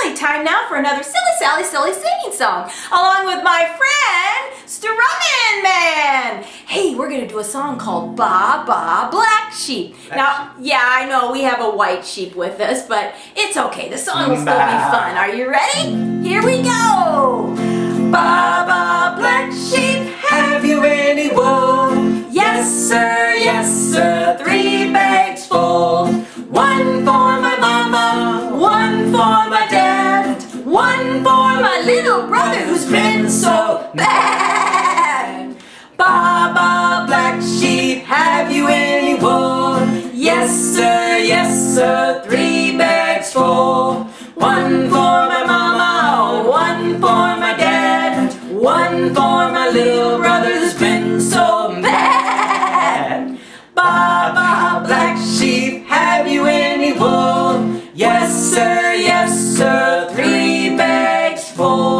Sally. Time now for another Silly Sally Silly Singing Song, along with my friend, Strummin' Man. Hey, we're going to do a song called Baa Baa Black Sheep. Black now, yeah, I know we have a white sheep with us, but it's okay. The song will still be mmm. fun. Are you ready? Here we go. Ba Ba Black Sheep, Have you any wool? Yes, sir, yes, sir. Three little brother who's been so bad. Baba Black Sheep, have you any wool? Yes, sir, yes, sir. Three bags full. One for my mama, one for my dad, one for my little brother who's been so mad. Baba Black Sheep, have you any wool? Yes, sir, yes, sir. Full.